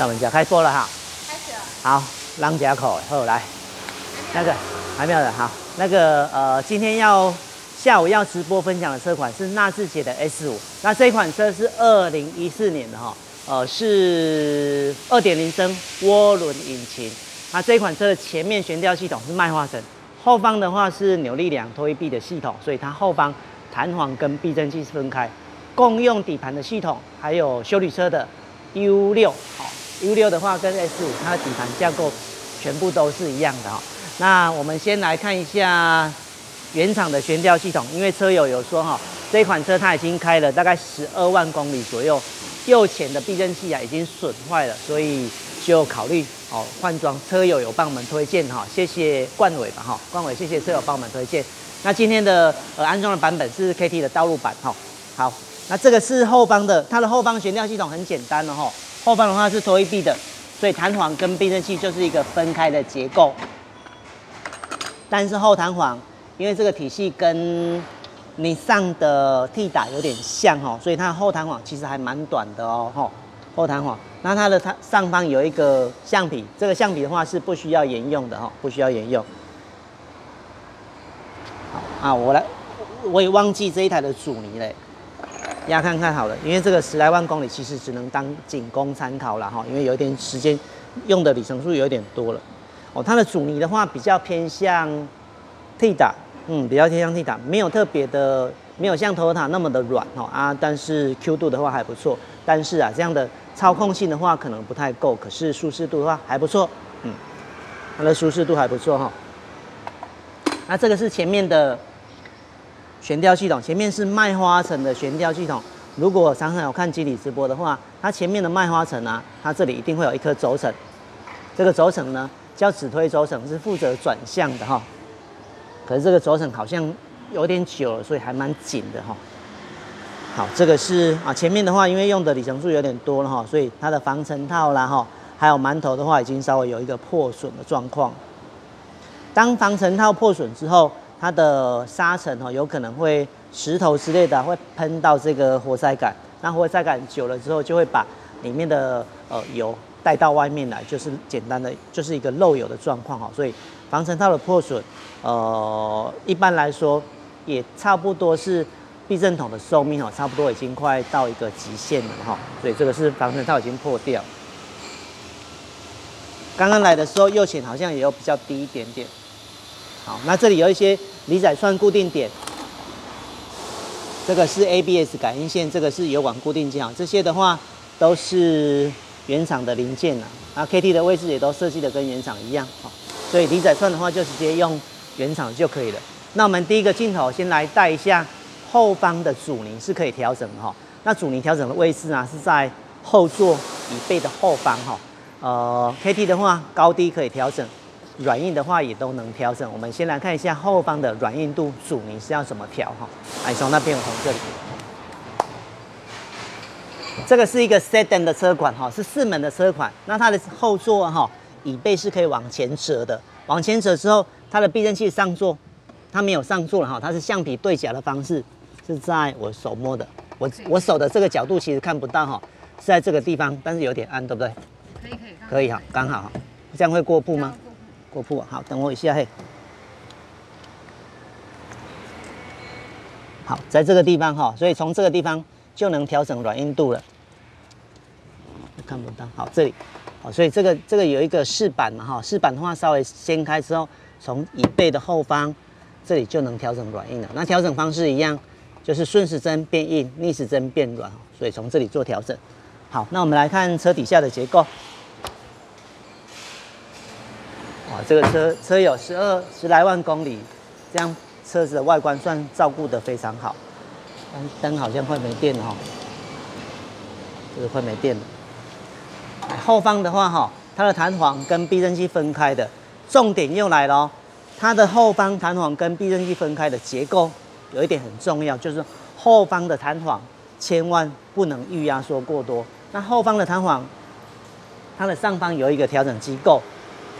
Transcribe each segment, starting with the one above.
那我们就要开播了哈。开始了。好，浪家口后来，那个还没有的，好，那个呃，今天要下午要直播分享的车款是纳智捷的 S 五，那这款车是二零一四年的哈，呃，是二点零升涡轮引擎，那这款车的前面悬吊系统是麦花臣，后方的话是扭力梁推臂的系统，所以它后方弹簧跟避震器是分开，共用底盘的系统，还有修理车的 U 六，好。U 六的话跟 S 五它的底盘架构全部都是一样的哈。那我们先来看一下原厂的悬吊系统，因为车友有说哈，这款车它已经开了大概十二万公里左右，右前的避震器啊已经损坏了，所以就考虑哦换装。车友有帮我们推荐哈，谢谢冠伟吧哈，冠伟谢谢车友帮我们推荐。那今天的呃安装的版本是 KT 的道路版哈。好，那这个是后方的，它的后方悬吊系统很简单的哈。后方的话是拖一臂的，所以弹簧跟避震器就是一个分开的结构。但是后弹簧，因为这个体系跟你上的 T 打有点像哦，所以它后弹簧其实还蛮短的哦。吼，后弹簧，那它的它上方有一个橡皮，这个橡皮的话是不需要沿用的哈，不需要沿用。好啊，我来，我也忘记这一台的阻尼嘞。压看看好了，因为这个十来万公里其实只能当仅供参考了哈，因为有一点时间用的里程数有点多了哦。它的阻尼的话比较偏向 T 打，嗯，比较偏向 T 打，没有特别的，没有像 Toyota 那么的软哈啊，但是 Q 度的话还不错。但是啊，这样的操控性的话可能不太够，可是舒适度的话还不错，嗯，它的舒适度还不错哈。那这个是前面的。悬吊系统前面是麦花臣的悬吊系统。如果常常有看机理直播的话，它前面的麦花臣啊，它这里一定会有一颗轴承。这个轴承呢叫指推轴承，是负责转向的哈。可是这个轴承好像有点久了，所以还蛮紧的哈。好，这个是啊，前面的话因为用的里程数有点多了哈，所以它的防尘套啦哈，还有馒头的话已经稍微有一个破损的状况。当防尘套破损之后，它的沙尘哦，有可能会石头之类的会喷到这个活塞杆，那活塞杆久了之后就会把里面的呃油带到外面来，就是简单的就是一个漏油的状况哈。所以防尘套的破损，呃，一般来说也差不多是避震筒的寿命哦，差不多已经快到一个极限了哈。所以这个是防尘套已经破掉。刚刚来的时候右前好像也有比较低一点点。好，那这里有一些离载串固定点，这个是 ABS 感应线，这个是油管固定件啊，这些的话都是原厂的零件啊。那 KT 的位置也都设计的跟原厂一样，好，所以离载串的话就直接用原厂就可以了。那我们第一个镜头先来带一下后方的阻尼是可以调整的哈。那阻尼调整的位置呢是在后座椅背的后方哈。呃，KT 的话高低可以调整。软硬的话也都能调整。我们先来看一下后方的软硬度阻尼是要怎么调哈。来从那边，我从这里。这个是一个 sedan 的车款哈，是四门的车款。那它的后座哈椅背是可以往前折的，往前折之后，它的避震器上座，它没有上座了哈，它是橡皮对夹的方式，是在我手摸的，我我手的这个角度其实看不到哈，是在这个地方，但是有点暗，对不对？可以可以。可以哈，刚好哈，这样会过步吗？过铺好，等我一下嘿。好，在这个地方哈，所以从这个地方就能调整软硬度了。看不到，好，这里，好，所以这个这个有一个饰板嘛哈，饰板的话稍微掀开之后，从椅背的后方这里就能调整软硬了。那调整方式一样，就是顺时针变硬，逆时针变软，所以从这里做调整。好，那我们来看车底下的结构。哇，这个车车有十二十来万公里，这样车子的外观算照顾的非常好。灯灯好像快没电了哈，这个快没电了。后方的话哈，它的弹簧跟避震器分开的，重点又来了哦。它的后方弹簧跟避震器分开的结构有一点很重要，就是后方的弹簧千万不能预压缩过多。那后方的弹簧，它的上方有一个调整机构。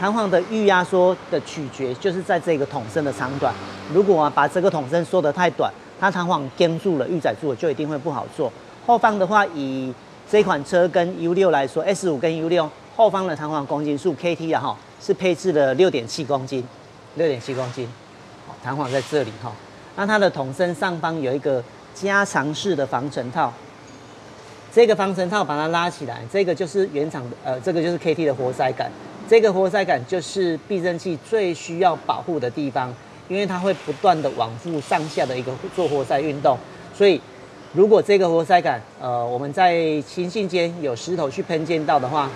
弹簧的预压缩的取决就是在这个筒身的长短。如果啊把这个筒身缩得太短，它弹簧跟住了、预载住了，就一定会不好做。后方的话，以这款车跟 U 六来说，S 五跟 U 六后方的弹簧公斤数 KT 啊哈，是配置了六点七公斤，六点七公斤，弹簧在这里哈。那它的筒身上方有一个加长式的防尘套，这个防尘套把它拉起来，这个就是原厂的，呃，这个就是 KT 的活塞杆，这个活塞杆就是避震器最需要保护的地方。因为它会不断的往复上下的一个做活塞运动，所以如果这个活塞杆，呃，我们在轻信间有石头去喷溅到的话，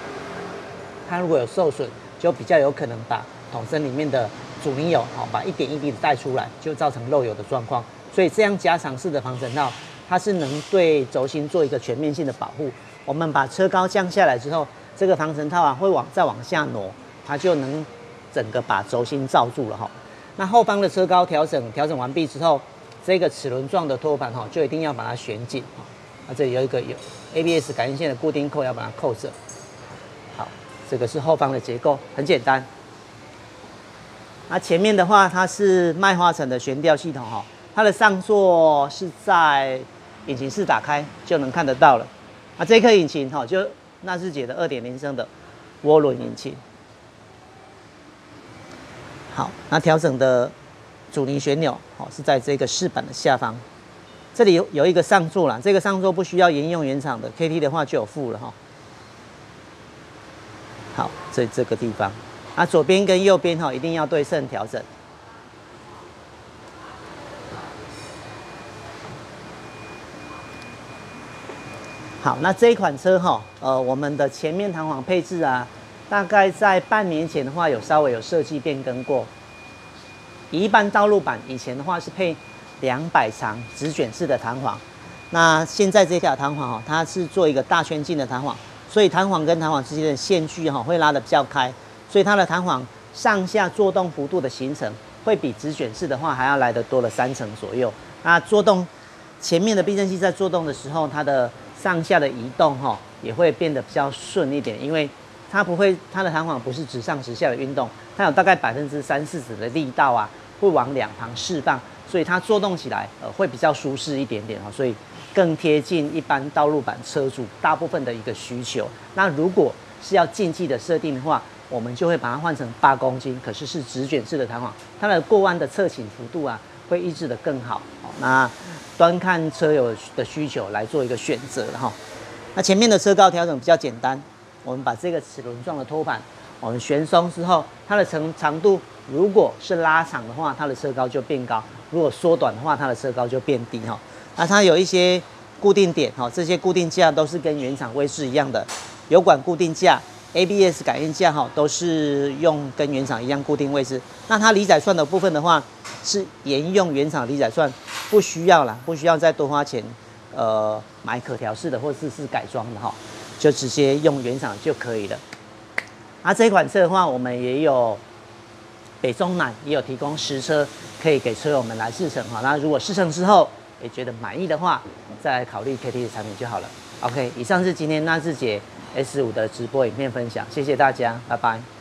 它如果有受损，就比较有可能把桶身里面的阻尼油，好，把一点一滴的带出来，就造成漏油的状况。所以这样加长式的防尘套，它是能对轴心做一个全面性的保护。我们把车高降下来之后，这个防尘套啊会往再往下挪，它就能整个把轴心罩住了哈。那后方的车高调整调整完毕之后，这个齿轮状的托盘哈，就一定要把它旋紧啊。那这里有一个有 ABS 感应线的固定扣，要把它扣着。好，这个是后方的结构，很简单。那前面的话，它是麦花臣的悬吊系统哈，它的上座是在引擎室打开就能看得到了。那这颗引擎哈，就纳智捷的2.0升的涡轮引擎。好，那调整的阻尼旋钮，好是在这个饰板的下方，这里有有一个上座啦，这个上座不需要沿用原厂的，KT 的话就有附了哈。好，这这个地方，啊左边跟右边哈一定要对称调整。好，那这一款车哈，呃我们的前面弹簧配置啊。大概在半年前的话，有稍微有设计变更过。一般道路版以前的话是配两百长直卷式的弹簧，那现在这条弹簧哈，它是做一个大圈径的弹簧，所以弹簧跟弹簧之间的线距哈会拉得比较开，所以它的弹簧上下作动幅度的形成会比直卷式的话还要来得多了三成左右。那作动前面的避震器在作动的时候，它的上下的移动哈也会变得比较顺一点，因为。它不会，它的弹簧不是直上直下的运动，它有大概百分之三四十的力道啊，会往两旁释放，所以它作动起来呃会比较舒适一点点哦，所以更贴近一般道路版车主大部分的一个需求。那如果是要竞技的设定的话，我们就会把它换成八公斤，可是是直卷式的弹簧，它的过弯的侧倾幅度啊会抑制的更好。那端看车友的需求来做一个选择哈。那前面的车高调整比较简单。我们把这个齿轮状的托盘，我们旋松之后，它的长长度如果是拉长的话，它的车高就变高；如果缩短的话，它的车高就变低哈。那它有一些固定点哈，这些固定架都是跟原厂位置一样的，油管固定架、ABS 感应架哈，都是用跟原厂一样固定位置。那它离载串的部分的话，是沿用原厂离载串，不需要了，不需要再多花钱，呃，买可调式的或者是是改装的哈。就直接用原厂就可以了。那这款车的话，我们也有北中南也有提供实车，可以给车友们来试乘哈。那如果试乘之后也觉得满意的话，再来考虑 KT 的产品就好了。OK，以上是今天纳智捷 S 五的直播影片分享，谢谢大家，拜拜。